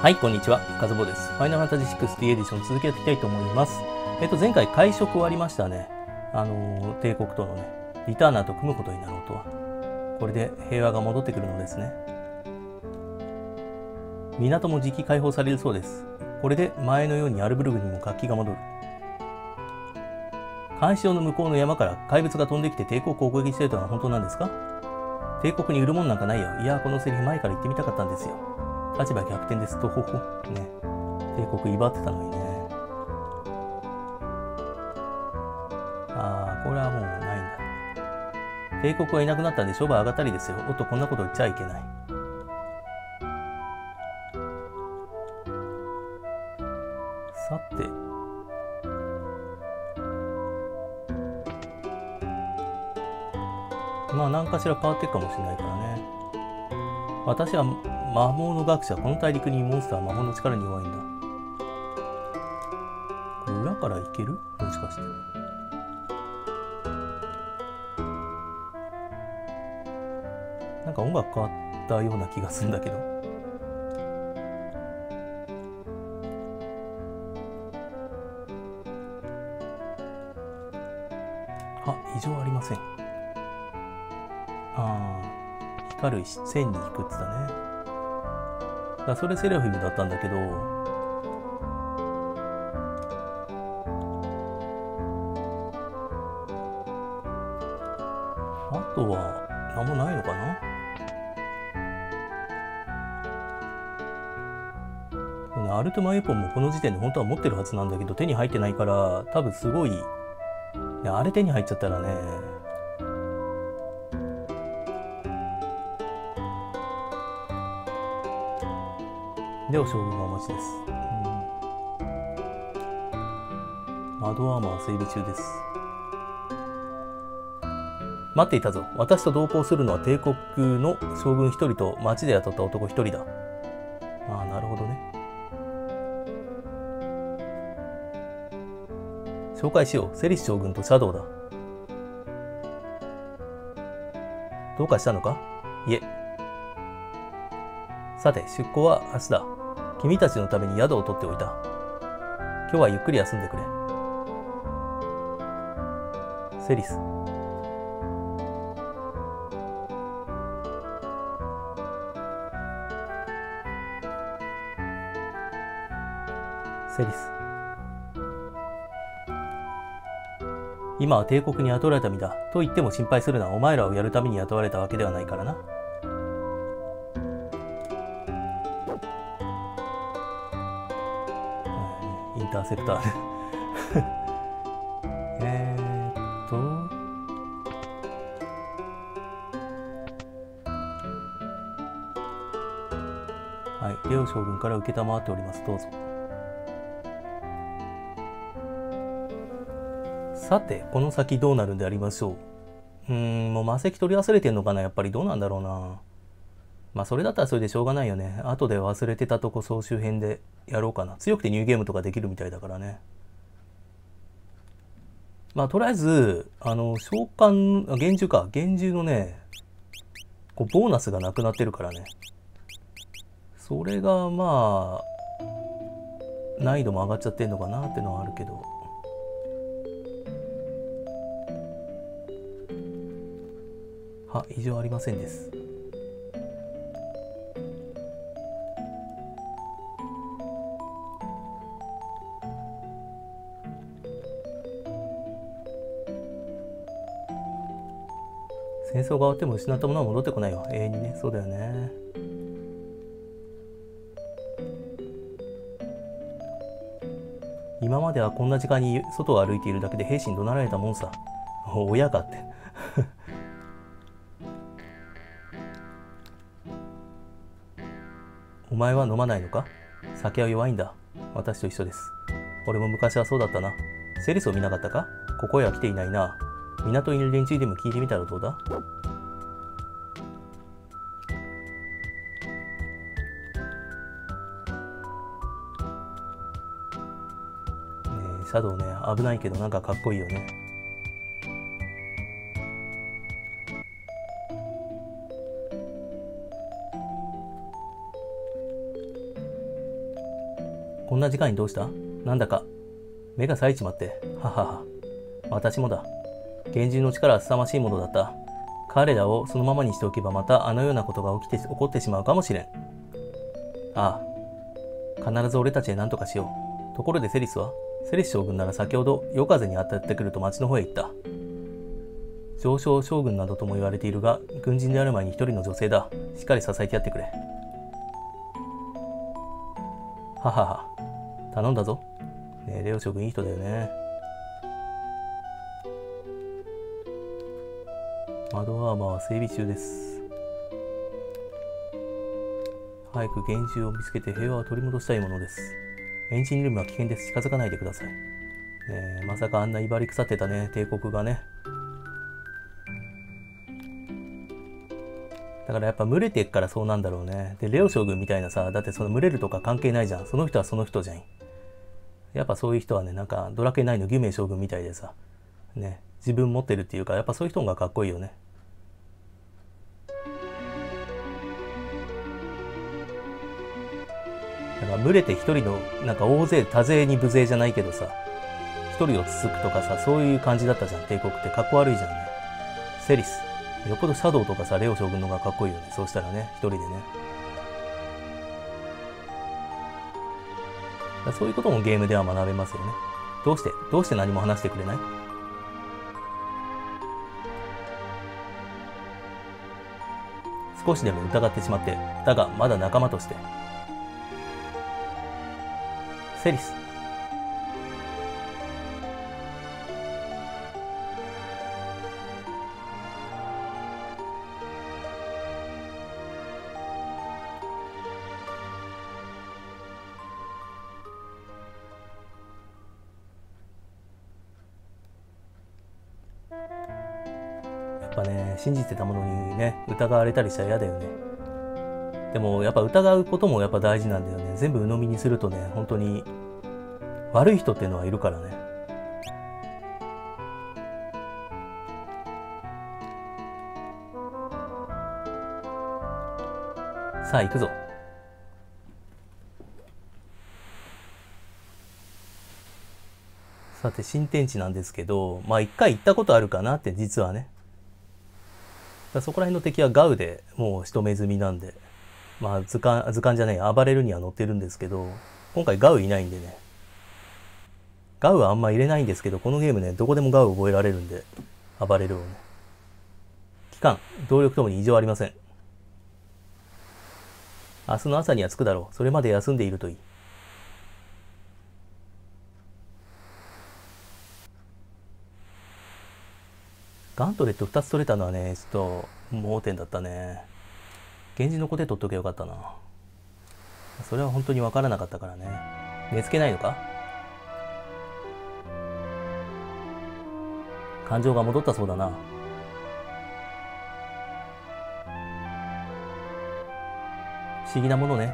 はい、こんにちは。カズボです。ファイナルファンタジー 6D エディション続けていきたいと思います。えっと、前回会食終わりましたね。あのー帝国とのね、リターナーと組むことになろうとは。これで平和が戻ってくるのですね。港も時期解放されるそうです。これで前のようにアルブルグにも活気が戻る。干渉の向こうの山から怪物が飛んできて帝国を攻撃しているとは本当なんですか？帝国に売るもんなんかないよ。いや、このセリフ前から言ってみたかったんですよ。立場逆転です。とほほ。ね。帝国威張ってたのにね。ああ、これはもうないんだ。帝国はいなくなったんで商売上がったりですよ。おっと、こんなこと言っちゃいけない。さて。まあ何かしら変わっていくかもしれないからね。私は魔法の学者。この大陸にモンスターは魔法の力に弱いんだ。裏からいける？もしかして。なんか音楽変わったような気がするんだけど。あ、異常ありません。ああ、光る線に行くって言ったね。だそれセラフィムだったんだけど、あとは何もないのかな？アルトマエポンもこの時点で本当は持ってるはずなんだけど手に入ってないから多分すごいあれ手に入っちゃったらね。では将軍がお待ちです、うん、窓アーマー整備中です。待っていたぞ。私と同行するのは帝国の将軍一人と町で雇った男一人だ。ああなるほどね。紹介しよう。セリス将軍とシャドウだ。どうかしたのか？いえ。さて出航は明日だ。君たちのために宿を取っておいた。今日はゆっくり休んでくれ。セリス。セリス。今は帝国に雇われた身だと言っても心配するなお前らをやるために雇われたわけではないからな。セプターえーっと。はい。レオ将軍から承っております。どうぞ。さてこの先どうなるんでありましょう。うーんもう魔石取り忘れてんのかなやっぱり。どうなんだろうな。まあそれだったらそれでしょうがないよね。後で忘れてたとこ総集編で。やろうかな。強くてニューゲームとかできるみたいだからね。まあとりあえずあの召喚あ幻獣か。幻獣のねこうボーナスがなくなってるからね。それがまあ難易度も上がっちゃってんのかなってのはあるけど。は異常ありませんです。戦争が終わっても失ったものは戻ってこないよ。永遠にね。そうだよね。今まではこんな時間に外を歩いているだけで兵士に怒鳴られたもんさ。親かって。お前は飲まないのか？酒は弱いんだ。私と一緒です。俺も昔はそうだったな。セリスを見なかったか？ここへは来ていないな。港にいる連中でも聞いてみたらどうだ？ねえシャドウね危ないけどなんかかっこいいよね。こんな時間にどうした？なんだか。目が冴えちまって。ははは。私もだ。厳重の力は凄ましいものだった。彼らをそのままにしておけばまたあのようなことが起きて起こってしまうかもしれん。ああ。必ず俺たちで何とかしよう。ところでセリスはセリス将軍なら先ほど夜風に当たってくると町の方へ行った。上昇将軍などとも言われているが軍人である前に一人の女性だ。しっかり支えてやってくれ。ははは。頼んだぞ。ねえレオ将軍いい人だよね。窓アーマーは整備中です早く厳重を見つけて平和を取り戻したいものですエンジンルームは危険です近づかないでくださいねえまさかあんな威張り腐ってたね帝国がねだからやっぱ群れてっからそうなんだろうね。で、レオ将軍みたいなさ、だってその群れるとか関係ないじゃん。その人はその人じゃん。やっぱそういう人はね、なんかドラケナイのギュメイ将軍みたいでさ、ね、自分持ってるっていうか、やっぱそういう人がかっこいいよね。だか群れて一人の、なんか大勢、多勢に無勢じゃないけどさ、一人をつつくとかさ、そういう感じだったじゃん、帝国って。かっこ悪いじゃんね。セリス。よっぽどシャドウとかさ、レオ将軍の方がかっこいいよね。そうしたらね、一人でね。そういうこともゲームでは学べますよね。どうして、どうして何も話してくれない？少しでも疑ってしまって、だがまだ仲間として。セリス。やっぱね、信じてたものにね、疑われたりしたら嫌だよね。でもやっぱ疑うこともやっぱ大事なんだよね。全部鵜呑みにするとね、本当に悪い人っていうのはいるからね。さあ行くぞ。さて新天地なんですけど、まあ一回行ったことあるかなって実はね。そこら辺の敵はガウでもう一目済みなんで、まあ図鑑、図鑑じゃない、暴れるには乗ってるんですけど、今回ガウいないんでね。ガウはあんま入れないんですけど、このゲームね、どこでもガウ覚えられるんで、暴れるをね。期間、動力ともに異常ありません。明日の朝には着くだろう。それまで休んでいるといい。ガントレット2つ取れたのはね、ちょっと盲点だったね。源氏の子で取っとけよかったな。それは本当にわからなかったからね。寝つけないのか？感情が戻ったそうだな。不思議なものね。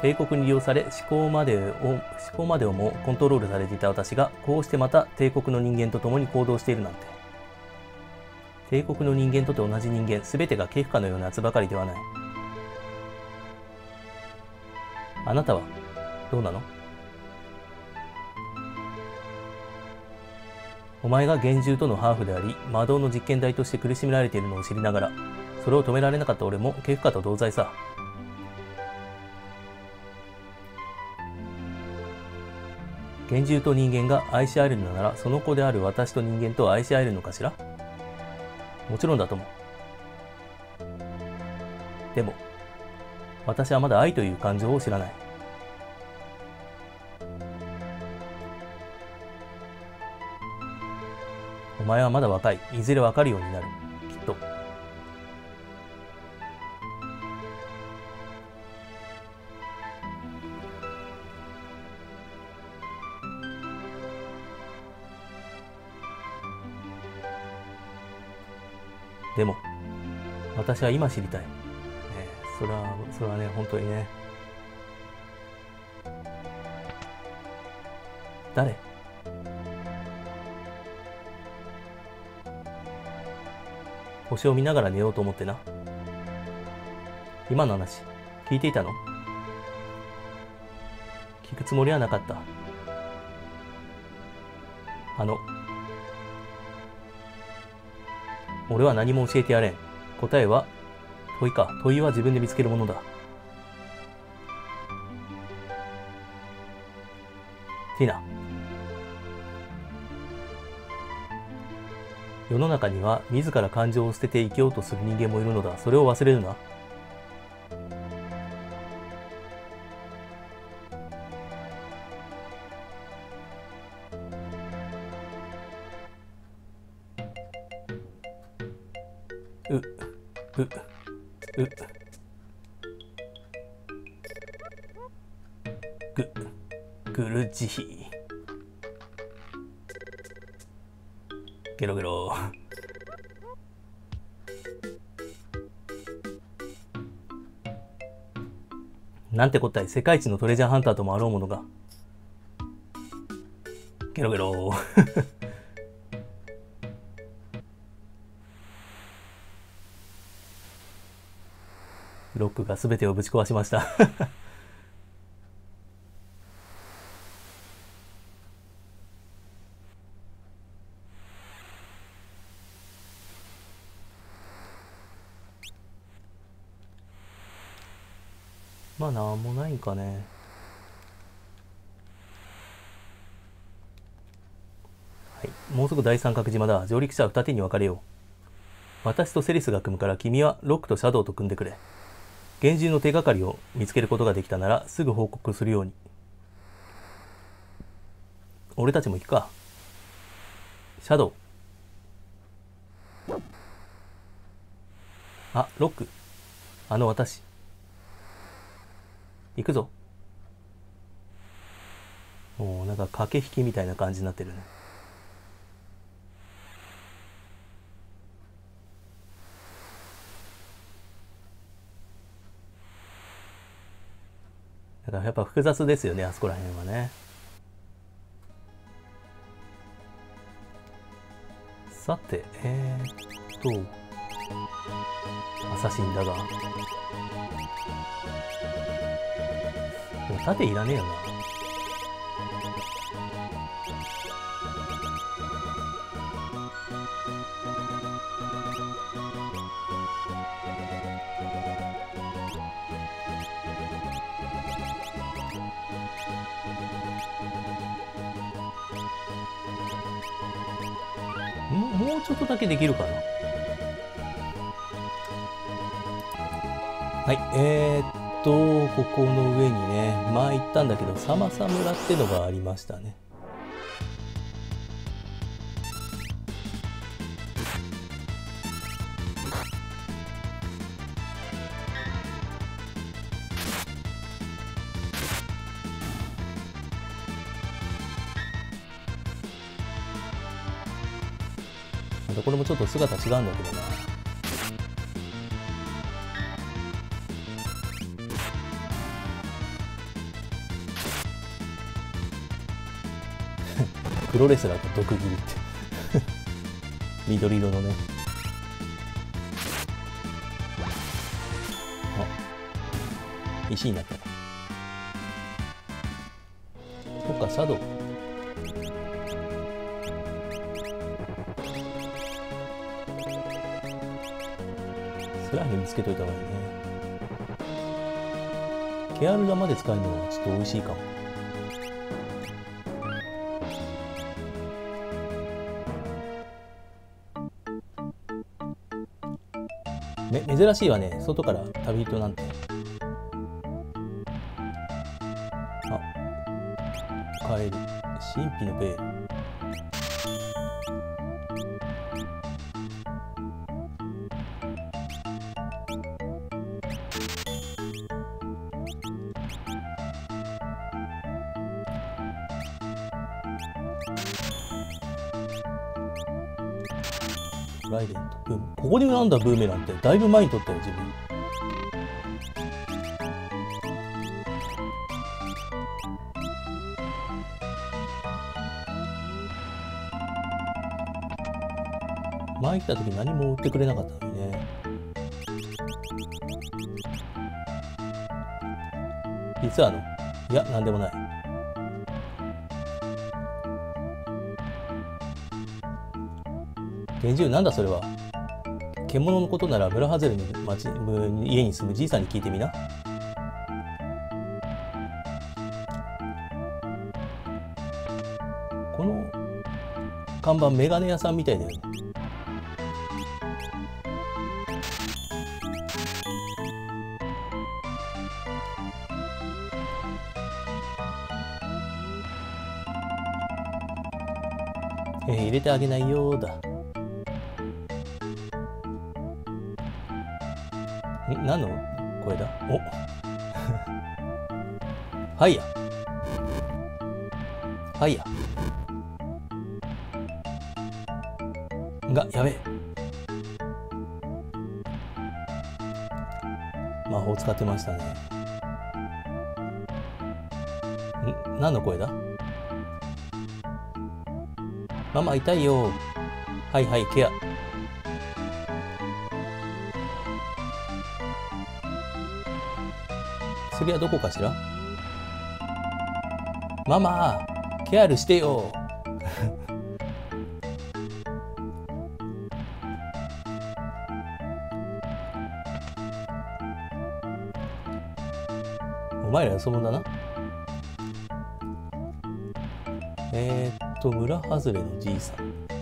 帝国に利用され思考までを思考までをもコントロールされていた私がこうしてまた帝国の人間と共に行動しているなんて帝国の人間とて同じ人間全てがケフカのようなやつばかりではない。あなたはどうなの？お前が幻獣とのハーフであり魔導の実験台として苦しめられているのを知りながらそれを止められなかった俺もケフカと同罪さ。幻獣と人間が愛し合えるのならその子である私と人間と愛し合えるのかしら？もちろんだと思う。でも私はまだ愛という感情を知らない。お前はまだ若い。いずれわかるようになる。でも、私は今知りたい。ね、それは、それはね、本当にね。誰？星を見ながら寝ようと思ってな。今の話、聞いていたの？聞くつもりはなかったあの俺は何も教えてやれん。答えは問いか。問いは自分で見つけるものだ。ティナ。世の中には自ら感情を捨てて生きようとする人間もいるのだ。それを忘れるな。なんてこったい、世界一のトレジャーハンターともあろうものが。ゲロゲロ。ロックが全てをぶち壊しましたなんもないんかね。はい。もうすぐ第三角島だ。上陸者は二手に分かれよう。私とセリスが組むから君はロックとシャドウと組んでくれ。厳重の手がかりを見つけることができたならすぐ報告するように。俺たちも行くか。シャドウ。あロック。あの私。行くぞ。もうなんか駆け引きみたいな感じになってるね。だからやっぱ複雑ですよねあそこら辺はね。さてえー、っと。アサシンだが。でも盾いらねえよな。もうちょっとだけできるかな。はいえー、っとここの上にね前行ったんだけどサマサ村ってのがありましたね。プロレスラーと毒斬りって。緑色のね。あ。石になった。そっかシャドウスライム見つけといた方がいいね。ケアルダまで使えるのはちょっと美味しいかも。め珍しいわね。外から旅人なんて。あカエル神秘のベール。ここに選んだブーメランってだいぶ前に取ったよ自分前来た時何も売ってくれなかったのにね。実はあのいやなんでもない。源氏なんだそれは。獣のことなら村外れの町家に住むじいさんに聞いてみな。この看板メガネ屋さんみたいだよ。ねえー入れてあげないよーだ。何の声だ？お。はいや。はいや。がやべえ。魔法使ってましたね。ん？何の声だ？ママ痛いよ。はいはいケア。薬はどこかしら？ママケアルしてよ。お前らよそ者だな。えー、っと村外れのじいさん。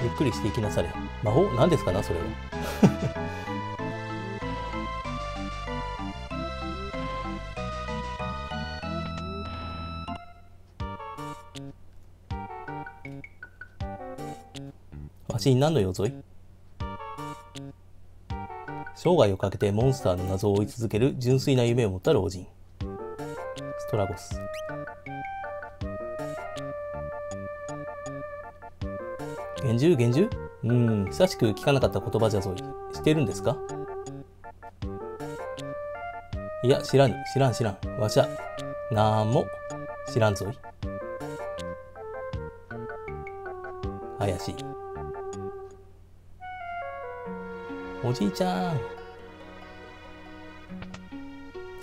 ゆっくりしていきなされ。魔法？何ですかなそれは。わしに何の用ぞい？生涯をかけてモンスターの謎を追い続ける純粋な夢を持った老人。ストラゴス。厳重厳重うん。久しく聞かなかった言葉じゃぞ。い知ってるんですか？いや知らぬ知らん知らん。わしゃ。なんも。知らんぞい。怪しい。おじいちゃん。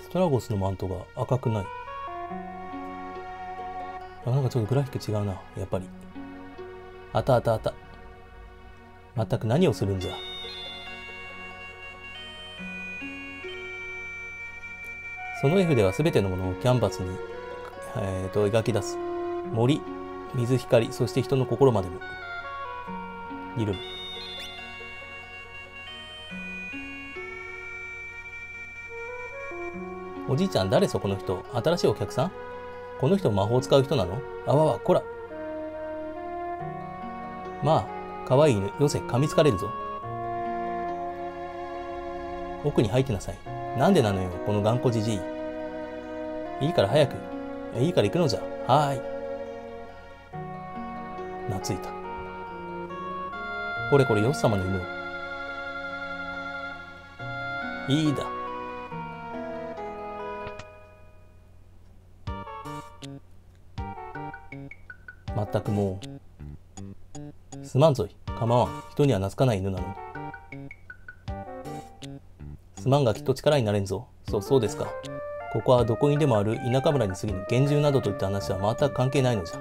ストラゴスのマントが赤くない。あなんかちょっとグラフィック違うな。やっぱり。あたあたあた。全く何をするんじゃ。その F では全てのものをキャンバスに、えー、と描き出す。森水光そして人の心までも。いる。おじいちゃん誰そこの人。新しいお客さん？この人魔法使う人なの？あわわこら。まあ可愛い犬よせ噛みつかれるぞ。奥に入ってなさい。なんでなのよこの頑固じじい。いいから早く。いいから行くのじゃ。はーい。懐いた。これこれよっさまの犬。いいだ。まったくもうすまんぞい。構わん。人には懐かない犬なのに。すまんがきっと力になれんぞ。そうそうですか。ここはどこにでもある田舎村に過ぎぬ。厳重などといった話は全く関係ないのじゃ。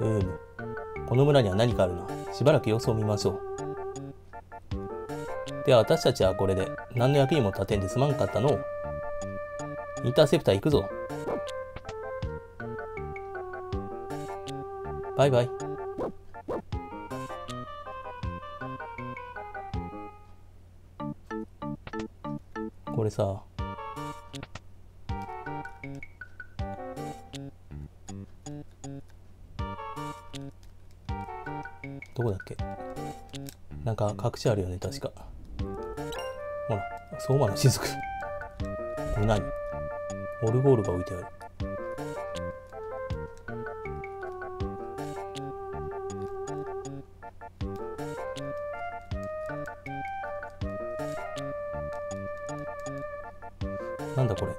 うーむ。この村には何かあるな。しばらく様子を見ましょう。では私たちはこれで何の役にも立てんですまんかったのう。インターセプター行くぞ。バイバイ。さ。どこだっけ？なんか隠しあるよね確か。ほら相馬の雫これ何？オルゴールが置いてある。なんだこれ。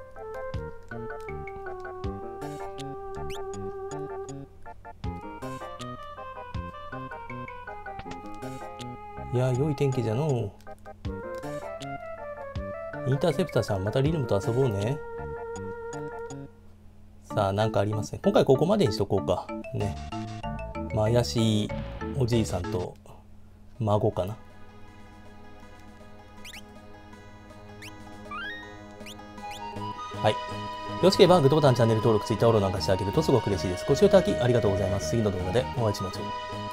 いや良い天気じゃのインターセプターさんまたリルムと遊ぼうね。さあ何かありますね今回ここまでにしとこうか。ね。まあ怪しいおじいさんと孫かな。よろしければグッドボタン、チャンネル登録、ツイッターフォローなんかしてあげるとすごく嬉しいです。ご視聴いただきありがとうございます。次の動画でお会いしましょう。